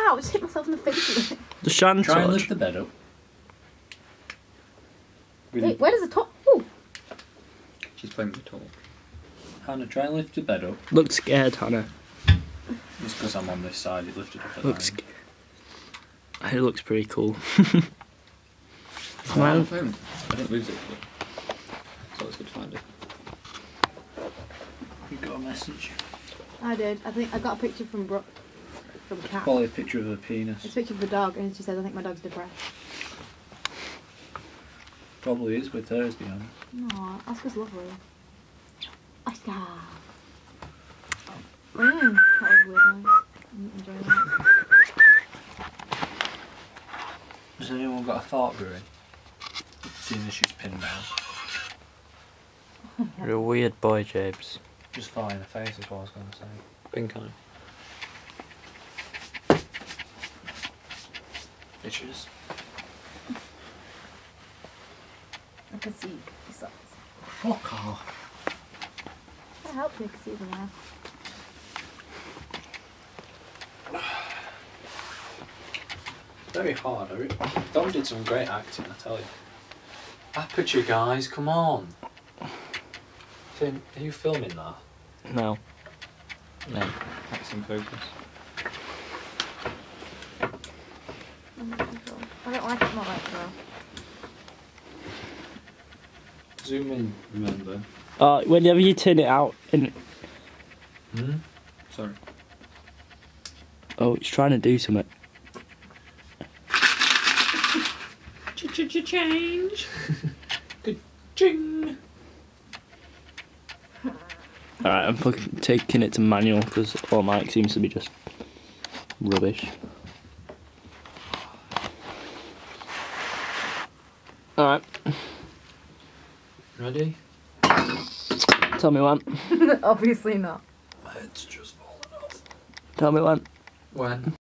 Ow! I just hit myself in the face with it. The shan Try and torch. lift the bed up. With Wait, where does the top? Oh, She's playing with the top. Hannah, try and lift the bed up. Look scared, Hannah. Just because I'm on this side, it lifted up at Looks. the It looks pretty cool. Oh, Smile. my phone. I didn't lose it, but so it's good to find it. You got a message? I did. I think I got a picture from Brooke, from Cat. Probably a picture of a penis. It's a picture of the dog, and she says, "I think my dog's depressed." Probably is with hers, to be honest. No, Oscar's lovely. Oscar. Mm, that was a weird noise. I'm enjoying that. Has anyone got a thought brewing? Seeing as she's pinned down. You're a weird boy, James. Just fly in the face is what I was going to say. Pink eye. Bitches. I can see. He sucks. Fuck off. I help you. I can see them now. Very hard. I re- Dom did some great acting, I tell you. Aperture, guys, come on. Tim, are you filming that? No. No, that's in focus. I'm not sure. I don't like it more like that. Zoom in, remember. Uh, whenever you turn it out, and Hmm? Sorry. oh, it's trying to do something. Change. Good ching. All right, I'm fucking taking it to manual because all mic seems to be just rubbish. All right, Ready? tell me one. Obviously not. My head's just falling off. Tell me one. When?